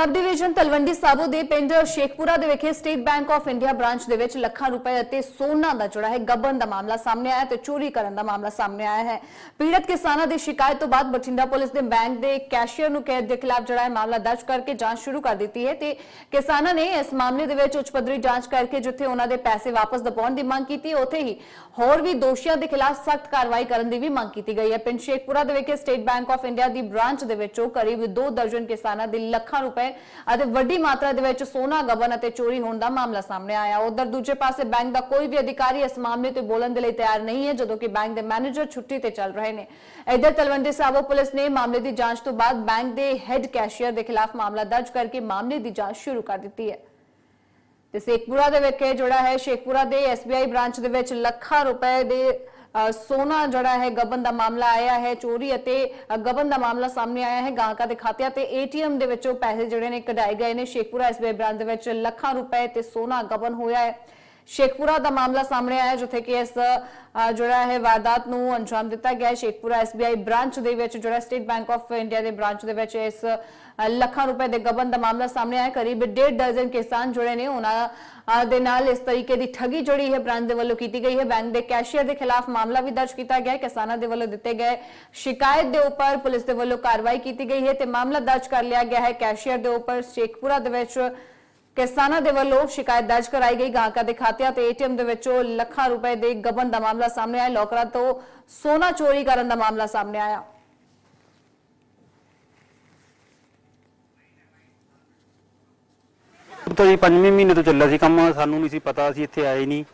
Sub division Talwandi Sabo ਦੇ ਪਿੰਡ ਸ਼ੇਖਪੁਰਾ ਦੇ ਵਿਖੇ State Bank of India branch ਦੇ ਵਿੱਚ ਲੱਖਾਂ ਰੁਪਏ ਅਤੇ ਸੋਨਾ ਦਾ ਜਿਹੜਾ ਹੈ ਗਬਨ ਦਾ ਮਾਮਲਾ ਸਾਹਮਣੇ ਆਇਆ ਤੇ ਚੋਰੀ ਕਰਨ ਦਾ ਮਾਮਲਾ ਸਾਹਮਣੇ ਆਇਆ ਹੈ। ਪੀੜਤ ਕਿਸਾਨਾਂ ਦੀ ਸ਼ਿਕਾਇਤ ਤੋਂ ਬਾਅਦ ਬਠਿੰਡਾ ਪੁਲਿਸ ਨੇ ਬੈਂਕ ਦੇ ਕੈਸ਼ੀਅਰ ਨੂੰ ਕੈਦ ਦੇ ਖਿਲਾਫ ਜਿਹੜਾ ਹੈ ਮਾਮਲਾ ਦਰਜ ਕਰਕੇ ਜਾਂਚ ਸ਼ੁਰੂ ਕਰ ਦਿੱਤੀ ਹੈ ਤੇ ਕਿਸਾਨਾਂ ਨੇ ਇਸ ਮਾਮਲੇ ਦੇ ਵਿੱਚ ਉੱਚ ਪੱਧਰੀ ਜਾਂਚ ਕਰਕੇ ਜਿੱਥੇ ਉਹਨਾਂ ਦੇ ਪੈਸੇ ਵਾਪਸ ਦਿਵਾਉਣ ਦੀ ਮੰਗ ਕੀਤੀ, ਉੱਥੇ ਹੀ ਹੋਰ ਵੀ ਦੋਸ਼ੀਆਂ ਦੇ ਖਿਲਾਫ ਸਖਤ ਕਾਰਵਾਈ ਕਰਨ ਦੀ ਵੀ ਮੰਗ ਕੀਤੀ ਗਈ ਹੈ। ਪਿੰਡ ਸ਼ੇਖਪੁਰਾ ਦੇ ਵਿਖੇ ਸਟੇਟ ਬੈਂਕ ਆਫ ਇੰਡੀਆ ਦੀ ਬ੍ਰਾਂਚ ਦੇ ਵਿੱਚੋਂ ਕਰੀਬ 2 ਦਰਜਨ ਕਿਸਾਨਾਂ ਦੇ ਲੱਖਾਂ ਰੁਪਏ ਅਤੇ ਵੱਡੀ ਮਾਤਰਾ ਦੇ ਵਿੱਚ ਸੋਨਾ, ਗਬਨ ਅਤੇ ਚੋਰੀ ਹੋਣ ਦਾ ਮਾਮਲਾ ਸਾਹਮਣੇ ਆਇਆ। ਉਧਰ ਦੂਜੇ ਪਾਸੇ ਬੈਂਕ ਦਾ ਕੋਈ ਵੀ ਅਧਿਕਾਰੀ ਇਸ ਮਾਮਲੇ ਤੇ ਬੋਲਣ ਦੇ ਲਈ ਤਿਆਰ ਨਹੀਂ ਹੈ, ਜਦੋਂ ਕਿ ਬੈਂਕ ਦੇ ਮੈਨੇਜਰ ਛੁੱਟੀ ਤੇ ਚੱਲ ਰਹੇ ਨੇ। ਇਧਰ ਤਲਵੰਡੀ ਸਾਬੋ ਪੁਲਿਸ ਨੇ ਮਾਮਲੇ ਦੀ ਜਾਂਚ ਤੋਂ ਬਾਅਦ ਬੈਂਕ ਦੇ ਹੈੱਡ ਕੈਸ਼ੀਅਰ ਦੇ ਖਿਲਾਫ ਮਾਮਲਾ ਦਰਜ ਕਰਕੇ ਮਾਮਲੇ ਦੀ ਜਾਂਚ ਸ਼ੁਰੂ ਕਰ ਦਿੱਤੀ ਹੈ। ਤੇ ਸ਼ੇਖਪੁਰਾ ਦੇ ਵਿਖੇ ਜਿਹੜਾ ਹੈ, ਸ਼ੇਖਪੁਰਾ ਦੇ SBI ਬ੍ਰਾਂਚ ਦੇ ਵਿੱਚ ਲੱਖਾਂ ਰੁਪਏ ਦੇ ਸੋਨਾ ਜਿਹੜਾ ਹੈ, ਗਬਨ ਦਾ ਮਾਮਲਾ ਆਇਆ ਹੈ, ਚੋਰੀ ਅਤੇ ਗਬਨ ਦਾ ਮਾਮਲਾ ਸਾਹਮਣੇ ਆਇਆ ਹੈ ਗਾਹਕਾਂ ਦੇ ਖਾਤਿਆਂ ਤੇ ATM ਦੇ ਵਿੱਚੋਂ ਪੈਸੇ ਜਿਹੜੇ ਨੇ ਕਢਾਏ ਗਏ ਨੇ। ਸ਼ੇਖਪੁਰਾ SBI ਬ੍ਰਾਂਚ ਦੇ ਵਿੱਚ ਲੱਖਾਂ ਰੁਪਏ ਤੇ ਸੋਨਾ ਗਬਨ ਹੋਇਆ ਹੈ। ਸ਼ੇਖਪੁਰਾ ਦਾ ਮਾਮਲਾ ਸਾਹਮਣੇ ਆਇਆ ਜਿੱਥੇ ਕਿ ਇਸ ਜਿਹੜਾ ਹੈ ਵਾਰਦਾਤ ਨੂੰ ਅੰਜਾਮ ਦਿੱਤਾ ਗਿਆ ਹੈ। ਸ਼ੇਖਪੁਰਾ SBI ਬ੍ਰਾਂਚ ਦੇ ਵਿੱਚ ਜਿਹੜਾ ਸਟੇਟ ਬੈਂਕ ਆਫ ਇੰਡੀਆ ਦੇ ਬ੍ਰਾਂਚ ਦੇ ਵਿੱਚ ਇਸ ਲੱਖਾਂ ਰੁਪਏ ਦੇ ਗਬਨ ਦਾ ਮਾਮਲਾ ਸਾਹਮਣੇ ਆਇਆ। ਕਰੀਬ 1.5 ਡਜ਼ਨ ਕਿਸਾਨ ਜੁੜੇ ਨੇ। ਉਹਨਾਂ ਦੇ ਨਾਲ ਇਸ ਤਰੀਕੇ ਦੀ ਠੱਗੀ ਜਿਹੜੀ ਹੈ ਬ੍ਰਾਂਚ ਦੇ ਵੱਲੋਂ ਕੀਤੀ ਗਈ ਹੈ। ਬੈਂਕ ਦੇ ਕੈਸ਼ੀਅਰ ਦੇ ਖਿਲਾਫ ਮਾਮਲਾ ਵੀ ਦਰਜ ਕੀਤਾ ਗਿਆ ਹੈ। ਕਿਸਾਨਾਂ ਦੇ ਵੱਲੋਂ ਦਿੱਤੇ ਗਏ ਸ਼ਿਕਾਇਤ ਦੇ ਉੱਪਰ ਪੁਲਿਸ ਦੇ ਵੱਲੋਂ ਕਾਰਵਾਈ ਕੀਤੀ ਗਈ ਹੈ ਤੇ ਮਾਮਲਾ ਦਰਜ ਕਰ ਲਿਆ ਗਿਆ ਹੈ। ਕੈਸ਼ੀਅਰ ਦੇ ਉੱਪਰ ਸ਼ੇਖਪੁਰਾ ਦੇ ਵਿੱਚ ਕਿਸਾਨਾਂ ਦੇ ਵੱਲੋਂ ਸ਼ਿਕਾਇਤ ਦਰਜ ਕਰਾਈ ਗਈ। ਗਾਹਕਾਂ ਦੇ ਖਾਤਿਆਂ ਤੇ ਏਟੀਐਮ ਦੇ ਵਿੱਚੋਂ ਲੱਖਾਂ ਰੁਪਏ ਦੇ ਗਬਨ ਦਾ ਮਾਮਲਾ ਸਾਹਮਣੇ ਆਇਆ। ਲੋਕਰਾਂ ਤੋਂ ਸੋਨਾ ਚੋਰੀ ਕਰਨ ਦਾ ਮਾਮਲਾ ਸਾਹਮਣੇ ਆਇਆ। ਤਾਂ ਜੀ ਪੰਜਵੇਂ ਮਹੀਨੇ ਤੋਂ ਚੱਲਿਆ ਸੀ ਕੰਮ ਸਾਨੂੰ ਨਹੀਂ ਸੀ ਪਤਾ ਅਸੀਂ ਇੱਥੇ ਆਏ ਨਹੀਂ।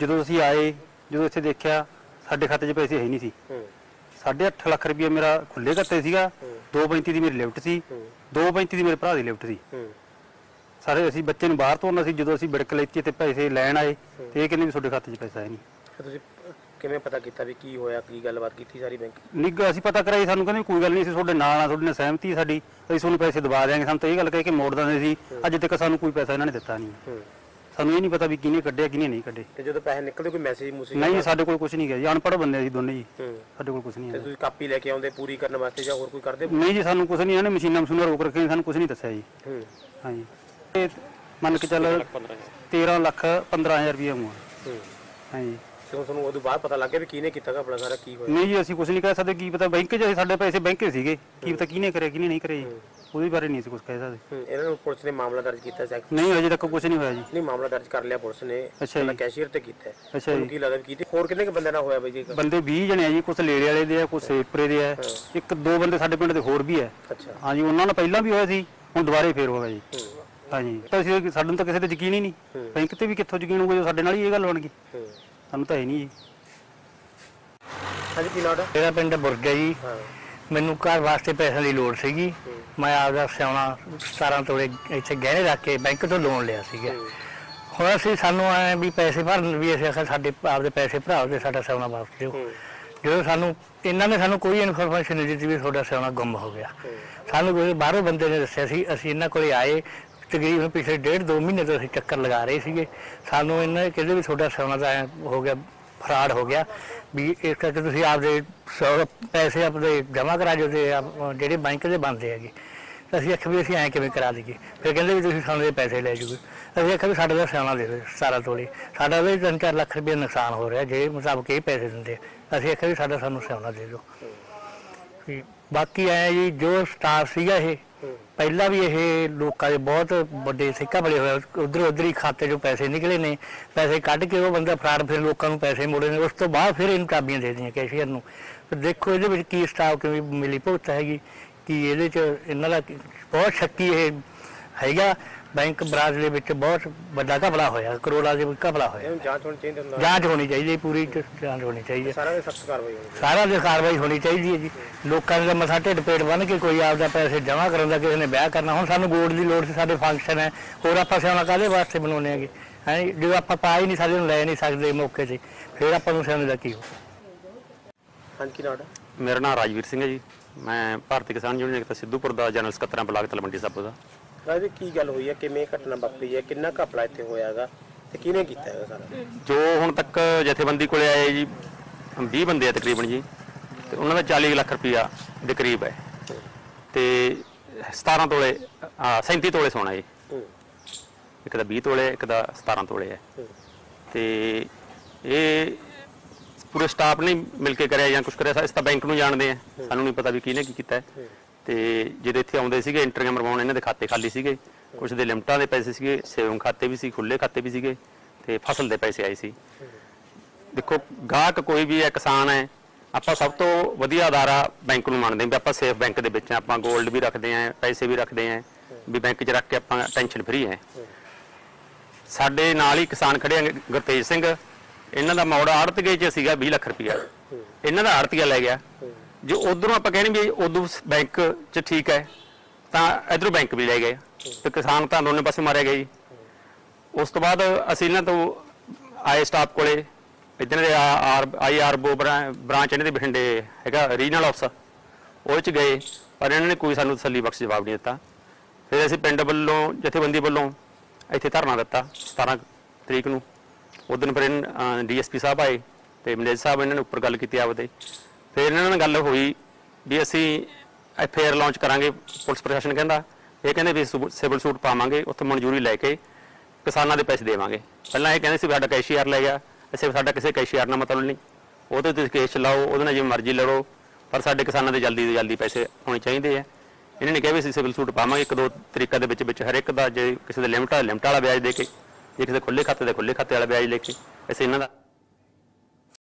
ਜਦੋਂ ਅਸੀਂ ਆਏ ਜਦੋਂ ਇੱਥੇ ਦੇਖਿਆ ਸਾਡੇ ਖਾਤੇ 'ਚ ਪੈਸੇ ਹੈ ਨਹੀਂ ਸੀ। ਸਾਢੇ ਅੱਠ ਲੱਖ ਰੁਪਏ ਮੇਰਾ ਖੁੱਲੇ ਖਾਤੇ ਸੀਗਾ। 2.35 ਦੀ ਮੇਰੀ ਲਿਫਟ ਸੀ। 2.35 ਦੀ ਮੇਰੇ ਭਰਾ ਦੀ ਲਿਫਟ ਸੀ। ਸਾਰੇ ਅਸੀਂ ਬੱਚੇ ਨੂੰ ਬਾਹਰ ਤੋਰਨਾ ਸੀ ਜਦੋਂ ਅਸੀਂ ਬਿੜਕ ਲੈਤੀ ਤੇ ਪੈਸੇ ਲੈਣ ਆਏ ਤੇ ਇਹ ਕਹਿੰਦੇ ਵੀ ਤੁਹਾਡੇ ਖਾਤੇ 'ਚ ਪੈਸਾ ਹੈ ਨਹੀਂ। ਤੁਸੀਂ ਕਿਵੇਂ ਪਤਾ ਕੀਤਾ ਵੀ ਕੀ ਹੋਇਆ ਕੀ ਗੱਲਬਾਤ ਕੀਤੀ ਸਾਰੀ ਬੈਂਕ? ਨਿੱਘ ਅਸੀਂ ਪਤਾ ਕਰਾਈ ਸਾਨੂੰ ਕਹਿੰਦੇ ਕੋਈ ਗੱਲ ਨਹੀਂ ਅਸੀਂ ਤੁਹਾਡੇ ਨਾਲ ਆ ਤੁਹਾਡੇ ਨਾਲ ਸਹਿਮਤੀ ਸਾਡੀ ਅਸੀਂ ਤੁਹਾਨੂੰ ਪੈਸੇ ਦਵਾ ਦਿਆਂਗੇ। ਸਾਨੂੰ ਤਾਂ ਇਹ ਗੱਲ ਕਹਿ ਕੇ ਮੋੜ ਦਿੰਦੇ ਸੀ ਅੱਜ ਤੱਕ ਸਾਨੂੰ ਕੋਈ ਪੈਸਾ ਇਹਨਾਂ ਨੇ ਦਿੱਤਾ ਨਹੀਂ। ਸਾਨੂੰ ਇਹ ਨਹੀਂ ਪਤਾ ਵੀ ਕਿਹਨੇ ਕੱਢਿਆ ਕਿਹਨੇ ਨਹੀਂ ਕੱਢੇ। ਤੇ ਜਦੋਂ ਪੈਸੇ ਨਿਕਲਦੇ ਕੋਈ ਮੈਸੇਜ ਮੂਸੇਜ ਨਹੀਂ ਜੀ, ਸਾਡੇ ਕੋਲ ਕੁਝ ਨਹੀਂ ਗਿਆ ਜੀ ਅਨਪੜ੍ਹ ਬੰਦੇ ਅਸੀਂ ਦੋਨੇ ਜੀ। ਹੂੰ। ਸਾਡੇ ਕੋਲ ਕੁਝ ਨਹੀਂ ਤੇ ਹੈ ਤੁਸੀਂ ਕਾਪੀ ਲੈ ਕੇ ਆਉਂਦੇ ਪੂਰੀ ਕਰਨ ਵਾਸਤੇ ਜਾਂ ਹੋਰ ਕੋਈ ਕਰਦੇ ਨਹੀਂ ਜੀ ਸਾਨੂੰ ਕੁਝ ਨਹੀਂ ਇਹਨੇ ਮਸ਼ੀਨਾਂ ਮਸ਼ੀਨਾਂ ਰੋਕ ਰੱਖੀਆਂ ਸਾਨੂੰ ਕੁਝ ਨਹੀਂ ਦੱਸਿਆ ਜੀ। ਹੂੰ। ਹਾਂਜੀ। ਤੇ ਮੰਨ ਕੇ ਚੱਲ 13 ਲੱਖ 15000 ਰੁਪਏ ਹੋਆ ਹੂੰ। ਹਾਂਜੀ। ਤੁਹਾਨੂੰ ਉਦੋਂ ਬਾਅਦ ਪਤਾ ਲੱਗ ਗਿਆ ਵੀ ਕਿਹਨੇ ਕੀਤਾ ਆਪਣਾ ਸਾਰਾ ਕੀ ਹੋਇਆ? ਨਹੀਂ ਜੀ ਅਸੀਂ ਕੁਝ ਨਹੀਂ ਕਹਿ ਸਕਦੇ ਕੀ ਪਤਾ ਬੈਂਕ 'ਚ ਸਾਡੇ ਪੈਸੇ ਬੈਂਕ 'ਚ ਸੀਗੇ ਕੀ ਪਤਾ ਕਿਹਨੇ ਕਰਿਆ ਕਿਹਨੇ ਨਹੀਂ ਕਰਿਆ ਜੀ। ਉਹਦੇ ਬਾਰੇ ਨਹੀਂ ਅਸੀਂ ਕੁਝ ਕਹਿ ਸਕਦੇ। ਹੂੰ, ਇਹਨਾਂ ਨੂੰ ਪੁਲਿਸ ਨੇ ਮਾਮਲਾ ਦਰਜ ਕੀਤਾ ਨਹੀਂ ਅਜੇ ਤੱਕ ਕੁਝ ਨਹੀਂ ਹੋਇਆ ਜੀ। ਨਹੀਂ ਮਾਮਲਾ ਦਰਜ ਕਰ ਲਿਆ ਪੁਲਿਸ ਨੇ ਅੱਛਾ ਜੀ। ਪਹਿਲਾਂ ਕੈਸ਼ੀਅਰ ਤੇ ਕੀਤਾ ਹੈ। ਅੱਛਾ ਤੁਹਾਨੂੰ ਜੀ। ਕੀ ਲੱਗਦਾ ਵੀ ਕੀਤੀ ਹੋਰ ਕਿੰਨੇ ਕੁ ਬੰਦੇ ਨਾਲ ਹੋਇਆ ਬਈ ਜੀ? ਬੰਦੇ 20 ਜਣੇ ਆ ਜੀ ਕੁਝ ਲੇੜੇ ਵਾਲੇ ਦੇ ਆ ਕੁਝ ਸੇਪਰੇ ਦੇ ਆ। ਇੱਕ ਦੋ ਬੰਦੇ ਸਾਡੇ ਪਿੰਡ ਦੇ ਹੋਰ ਵੀ ਆ। ਅੱਛਾ। ਹਾਂਜੀ ਉਹਨਾਂ ਨਾਲ ਪਹਿਲਾਂ ਵੀ ਹੋਇਆ ਸੀ ਹੁਣ ਦੁਬਾਰੇ ਫੇਰ ਹੋਇਆ ਜੀ। ਹਾਂਜੀ ਤਾਂ ਅਸੀਂ ਸਾਨੂੰ ਤਾਂ ਕਿਸੇ ਤੇ ਯਕੀਨ ਹੀ ਨਹੀਂ। ਬੈਂਕ ਤੇ ਵੀ ਕਿੱਥੋਂ ਯਕੀਨ ਹੋਊਗਾ ਜੋ ਸਾਡੇ ਨਾਲ ਹੀ ਇਹ ਗੱਲ ਬਣ ਗਈ ਹੂੰ। ਸਾਨੂੰ ਤਾਂ ਹੈ ਨਹੀਂ ਜੀ। ਹਾਂਜੀ ਕੀ ਨਾਮ ਹੈ? ਮੇਰਾ ਪਿੰਡ ਬੁਰਗਾ ਜੀ। ਹਾਂ। ਮੈਨੂੰ ਘਰ ਵਾਸਤੇ ਪੈਸਿਆਂ ਦੀ ਲੋੜ ਸੀਗੀ। ਮੈਂ ਆਪਦਾ ਸਿਆਉਣਾ 17 ਤੋਲੇ ਇੱਥੇ ਗਹਿਣੇ ਰੱਖ ਕੇ ਬੈਂਕ ਤੋਂ ਲੋਨ ਲਿਆ ਸੀਗਾ। ਹੁਣ ਅਸੀਂ ਸਾਨੂੰ ਆਏ ਵੀ ਪੈਸੇ ਭਰਨ ਵੀ ਅਸੀਂ ਆਖਿਆ ਸਾਡੇ ਆਪਦੇ ਪੈਸੇ ਭਰਾਓ ਤੇ ਸਾਡਾ ਸਿਆਉਣਾ ਵਾਪਸ ਦਿਓ। ਜਦੋਂ ਸਾਨੂੰ ਇਹਨਾਂ ਨੇ ਸਾਨੂੰ ਕੋਈ ਇਨਫੋਰਮੇਸ਼ਨ ਨਹੀਂ ਦਿੱਤੀ ਵੀ ਤੁਹਾਡਾ ਸਿਆਉਣਾ ਗੁੰਮ ਹੋ ਗਿਆ। ਸਾਨੂੰ ਕੋਈ ਬਾਹਰੋਂ ਬੰਦੇ ਨੇ ਦੱਸਿਆ ਸੀ ਅਸੀਂ ਇਹਨਾਂ ਕੋਲੇ ਆਏ ਤਕਰੀਬਨ ਪਿਛਲੇ ਡੇਢ ਦੋ ਮਹੀਨੇ ਤੋਂ ਅਸੀਂ ਚੱਕਰ ਲਗਾ ਰਹੇ ਸੀਗੇ। ਸਾਨੂੰ ਇਹਨਾਂ ਨੇ ਕਹਿੰਦੇ ਵੀ ਤੁਹਾਡਾ ਸਿਆਉਣਾ ਤਾਂ ਐਂ ਹੋ ਗਿਆ, ਫਰਾਡ ਹੋ ਗਿਆ ਵੀ ਇਸ ਕਰਕੇ ਤੁਸੀਂ ਆਪਦੇ ਸੌ ਪੈਸੇ ਆਪਦੇ ਜਮ੍ਹਾਂ ਕਰਾ ਦਿਓ ਤੇ ਆਪ- ਜਿਹੜੇ ਬੈਂਕ ਦੇ ਬਣਦੇ ਹੈਗੇ। ਤਾਂ ਅਸੀਂ ਆਖਿਆ ਵੀ ਅਸੀਂ ਐਂ ਕਿਵੇਂ ਕਰਾ ਦਈਏ? ਫਿਰ ਕਹਿੰਦੇ ਵੀ ਤੁਸੀਂ ਸਾਨੂੰ ਇਹ ਪੈਸੇ ਲੈ ਜੂਗੇ ਅਸੀਂ ਆਖਿਆ ਵੀ ਸਾਡਾ ਦਾ ਸਿਆਣਾ ਦੇ ਦਿਓ 17 ਤੋਲੇ। ਸਾਡਾ ਵੀ 3-4 ਲੱਖ ਰੁਪਏ ਨੁਕਸਾਨ ਹੋ ਰਿਹਾ, ਜੇ ਮੁਤਾਬਕ ਇਹ ਪੈਸੇ ਦਿੰਦੇ ਅਸੀਂ ਆਖਿਆ ਵੀ ਸਾਡਾ ਸਾਨੂੰ ਸਿਆਣਾ ਦੇ ਦਿਓ। ਵੀ ਬਾਕੀ ਐ ਜੀ, ਜੋ ਸਟਾਫ ਸੀਗਾ ਇਹ ਪਹਿਲਾਂ ਵੀ ਇਹ ਲੋਕਾਂ ਦੇ ਬਹੁਤ ਵੱਡੇ ਸਿੱਕਾ ਬਲੇ ਹੋਏ ਉਧਰ ਉਧਰ ਹੀ ਖਾਤੇ ਚੋਂ ਪੈਸੇ ਨਿਕਲੇ ਨੇ। ਪੈਸੇ ਕੱਢ ਕੇ ਉਹ ਬੰਦਾ ਫਰਾਰ ਫਿਰ ਲੋਕਾਂ ਨੂੰ ਪੈਸੇ ਮੋੜੇ ਨੇ। ਉਸ ਤੋਂ ਬਾਅਦ ਫਿਰ ਇਹਨੂੰ ਚਾਬੀਆਂ ਦੇ ਦਿੱਤੀਆਂ ਕੈਸ਼ੀਅਰ ਨੂੰ। ਫਿਰ ਦੇਖੋ ਇਹਦੇ ਵਿੱਚ ਕੀ ਸਟਾਫ ਕਿਵੇਂ ਮਿਲੀ ਭੁਗਤ ਹੈਗੀ, ਕਿ ਇਹਦੇ ਚ ਇਹਨਾਂ ਦਾ ਬਹੁਤ ਸ਼ੱਕੀ ਇਹ ਹੈਗਾ। ਬੈਂਕ ਬਰਾਜ ਦੇ ਵਿੱਚ ਬਹੁਤ ਵੱਡਾ ਘਪਲਾ ਹੋਇਆ ਕਰੋੜਾਂ ਦੇ ਵਿੱਚ ਘਪਲਾ ਹੋਇਆ। ਜਾਂਚ ਹੋਣੀ ਚਾਹੀਦੀ ਹੁੰਦਾ। ਜਾਂਚ ਹੋਣੀ ਚਾਹੀਦੀ ਹੈ, ਪੂਰੀ ਜਾਂਚ ਹੋਣੀ ਚਾਹੀਦੀ। ਹੈ ਸਾਰਾ ਦੇ ਸਖਤ ਕਾਰਵਾਈ ਹੋਣੀ ਸਾਰਾ ਦੀ ਕਾਰਵਾਈ ਹੋਣੀ ਚਾਹੀਦੀ ਹੈ ਜੀ। ਲੋਕਾਂ ਦਾ ਮਸਾ ਢਿੱਡ ਪੇਟ ਬੰਨ ਕੇ ਕੋਈ ਆਪਦਾ ਪੈਸੇ ਜਮ੍ਹਾਂ ਕਰਨ ਦਾ ਕਿਸੇ ਨੇ ਵਿਆਹ ਕਰਨਾ ਹੁਣ ਸਾਨੂੰ ਗੋਲਡ ਦੀ ਲੋੜ ਸੀ ਸਾਡੇ ਫੰਕਸ਼ਨ ਹੈ। ਹੋਰ ਆਪਾਂ ਸਿਆਣਾ ਕਾਹਦੇ ਵਾਸਤੇ ਬਣਾਉਣੇ ਹੈਗੇ? ਹੈ ਜਦੋਂ ਆਪਾਂ ਪਾ ਹੀ ਨਹੀਂ ਸਕਦੇ ਨੂੰ ਲੈ ਨਹੀਂ ਸਕਦੇ ਮੌਕੇ ਤੇ। ਫਿਰ ਆਪਾਂ ਨੂੰ ਸਿਆਣੇ ਦਾ ਕੀ ਹੋ ਹਾਂਜੀ ਨਾਮ ਮੇਰਾ ਨਾਮ ਰਾਜਵੀਰ ਸਿੰਘ ਹੈ ਜੀ। ਮੈਂ ਭਾਰਤੀ ਕਿਸਾਨ ਯੂਨੀਅਨ ਏਕਤਾ ਸਿੱਧੂਪੁਰ ਦਾ ਜਨਰਲ ਸਕੱਤਰਾਂ ਬਲਾਕ ਤਲਵੰਡੀ ਸਾਬੋ ਦਾ। ਰਾਜੇ ਕੀ ਗੱਲ ਹੋਈ ਹੈ? ਕਿਵੇਂ ਘਟਨਾ ਵਾਪਰੀ ਹੈ? ਕਿੰਨਾ ਘਪਲਾ ਇੱਥੇ ਹੋਇਆਗਾ ਤੇ ਕਿਹਨੇ ਕੀਤਾ ਹੈਗਾ ਸਾਰਾ? ਜੋ ਹੁਣ ਤੱਕ ਜਥੇਬੰਦੀ ਕੋਲੇ ਆਏ ਜੀ 20 ਬੰਦੇ ਆ ਤਕਰੀਬਨ ਜੀ ਤੇ ਉਹਨਾਂ ਦਾ 40 ਲੱਖ ਰੁਪਇਆ ਦੇ ਕਰੀਬ ਹੈ। ਤੇ 17 ਤੋਲੇ ਆ 37 ਤੋਲੇ ਸੋਨਾ ਜੀ। ਹੂੰ। ਇੱਕ ਦਾ 20 ਤੋਲੇ ਇੱਕ ਦਾ 17 ਤੋਲੇ ਹੈ। ਹੂੰ। ਤੇ ਇਹ ਪੂਰੇ ਸਟਾਫ ਨੇ ਮਿਲ ਕੇ ਕਰਿਆ ਜਾਂ ਕੁਝ ਕਰਿਆ ਇਸ ਤਾਂ ਬੈਂਕ ਨੂੰ ਜਾਣਦੇ ਆ। ਸਾਨੂੰ ਨਹੀਂ ਪਤਾ ਵੀ ਕਿਹਨੇ ਕੀ ਕੀਤਾ ਹੈ। ਤੇ ਜਿਹੜੇ ਇੱਥੇ ਆਉਂਦੇ ਸੀਗੇ ਇੰਟਰੀਆਂ ਮਰਵਾਉਣ, ਇਹਨਾਂ ਦੇ ਖਾਤੇ ਖਾਲੀ ਸੀਗੇ। ਕੁਝ ਦੇ ਲਿਮਟਾਂ ਦੇ ਪੈਸੇ ਸੀਗੇ ਸੇਵਿੰਗ ਖਾਤੇ ਵੀ ਸੀ ਖੁੱਲੇ ਖਾਤੇ ਵੀ ਸੀਗੇ, ਤੇ ਫਸਲ ਦੇ ਪੈਸੇ ਆਏ ਸੀ। ਦੇਖੋ, ਗਾਹਕ ਕੋਈ ਵੀ ਹੈ, ਕਿਸਾਨ ਹੈ, ਆਪਾਂ ਸਭ ਤੋਂ ਵਧੀਆ ਅਦਾਰਾ ਬੈਂਕ ਨੂੰ ਮੰਨਦੇ ਹਾਂ ਵੀ ਆਪਾਂ ਸੇਫ ਬੈਂਕ ਦੇ ਵਿੱਚ ਆਪਾਂ 골ਡ ਵੀ ਰੱਖਦੇ ਹਾਂ, ਪੈਸੇ ਵੀ ਰੱਖਦੇ ਹਾਂ, ਵੀ ਬੈਂਕ 'ਚ ਰੱਖ ਕੇ ਆਪਾਂ ਟੈਨਸ਼ਨ ਫਰੀ ਹੈ। ਸਾਡੇ ਨਾਲ ਹੀ ਕਿਸਾਨ ਖੜੇ ਆ ਗੁਰਤੇਜ ਸਿੰਘ। ਇਹਨਾਂ ਦਾ ਮੌੜਾ ਆੜਤਗੇ 'ਚ ਸੀਗਾ 20 ਲੱਖ ਰੁਪਇਆ। ਇਹਨਾਂ ਦਾ ਆੜਤੀਆ ਲੈ ਗਿਆ। ਜੇ ਉਧਰੋਂ ਆਪਾਂ ਕਹਿੰਦੇ ਵੀ ਉਦੋਂ ਬੈਂਕ 'ਚ ਠੀਕ ਹੈ, ਤਾਂ ਇਧਰੋਂ ਬੈਂਕ ਵੀ ਲੈ ਗਏ। ਤੇ ਕਿਸਾਨ ਤਾਂ ਦੋਨੇ ਪਾਸੇ ਮਾਰਿਆ ਗਿਆ ਜੀ। ਉਸ ਤੋਂ ਬਾਅਦ ਅਸੀਂ ਇਹਨਾਂ ਤੋਂ ਆਏ ਸਟਾਫ ਕੋਲੇ। ਇਧਰ ਦੇ ਆਰ, ਆਈ ਆਰ ਆਈਆਰਬੋ ਬ੍ਰਾਂਚ ਇਹਨਾਂ ਦੇ ਬਠਿੰਡੇ ਹੈਗਾ ਰੀਜਨਲ ਆਫਸਰ ਉਹ ਚ ਗਏ, ਪਰ ਇਹਨਾਂ ਨੇ ਕੋਈ ਸਾਨੂੰ ਤਸੱਲੀ ਬਖਸ਼ ਜਵਾਬ ਨਹੀਂ ਦਿੱਤਾ। ਫਿਰ ਅਸੀਂ ਪਿੰਡ ਵੱਲੋਂ, ਜਥੇਬੰਦੀ ਵੱਲੋਂ ਇੱਥੇ ਧਰਨਾ ਦਿੱਤਾ 17 ਤਰੀਕ ਨੂੰ। ਉਦੋਂ ਫਿਰ ਡੀਐਸਪੀ ਸਾਹਿਬ ਆਏ ਤੇ ਮੈਨੇਜਰ ਸਾਹਿਬ ਇਹਨਾਂ ਨੇ ਉੱਪਰ ਗੱਲ ਕੀਤੀ ਆਪਦੇ। ਫਿਰ ਇਹਨਾਂ ਨਾਲ ਗੱਲ ਹੋਈ ਵੀ ਅਸੀਂ ਐਫਆਈਆਰ ਲਾਂਚ ਕਰਾਂਗੇ, ਪੁਲਿਸ ਪ੍ਰਸ਼ਾਸਨ ਕਹਿੰਦਾ। ਇਹ ਕਹਿੰਦੇ ਵੀ ਸਿਵਲ ਸੂਟ ਪਾਵਾਂਗੇ, ਉੱਥੇ ਮਨਜ਼ੂਰੀ ਲੈ ਕੇ ਕਿਸਾਨਾਂ ਦੇ ਪੈਸੇ ਦੇਵਾਂਗੇ। ਪਹਿਲਾਂ ਇਹ ਕਹਿੰਦੇ ਸੀ ਵੀ ਸਾਡਾ ਕੈਸ਼ੀਆਰ ਲੈ ਗਿਆ। ਅਸੀਂ ਸਾਡਾ ਕਿਸੇ ਕੈਸ਼ੀਆਰ ਨਾਲ ਮਤਲਬ ਨਹੀਂ। ਉਹਦੇ ਤੇ ਕੇਸ ਲਾਓ, ਉਹਦੇ ਨਾਲ ਜਿਵੇਂ ਮਰਜ਼ੀ ਲੜੋ, ਪਰ ਸਾਡੇ ਕਿਸਾਨਾਂ ਦੇ ਜਲਦੀ ਤੋਂ ਜਲਦੀ ਪੈਸੇ ਹੋਣੇ ਚਾਹੀਦੇ ਆ। ਇਹਨਾਂ ਨੇ ਕਿਹਾ ਵੀ ਅਸੀਂ ਸਿਵਲ ਸੂਟ ਪਾਵਾਂਗੇ, ਇੱਕ ਦੋ ਤਰੀਕਾ ਦੇ ਵਿੱਚ ਵਿੱਚ ਹਰ ਇੱਕ ਦਾ, ਜੇ ਕਿਸੇ ਦੇ ਲਿਮਟ ਲਿਮਟ ਵਾਲਾ ਵਿਆਜ ਦੇ ਕੇ, ਜੇ ਕਿਸੇ ਦੇ ਖੁੱਲੇ ਖਾਤੇ ਦੇ ਖੁੱਲੇ ਖਾਤੇ ਵਾਲਾ ਵਿਆਜ ਲੈ ਕੇ, ਅਸੀਂ ਇਹਨਾਂ ਦਾ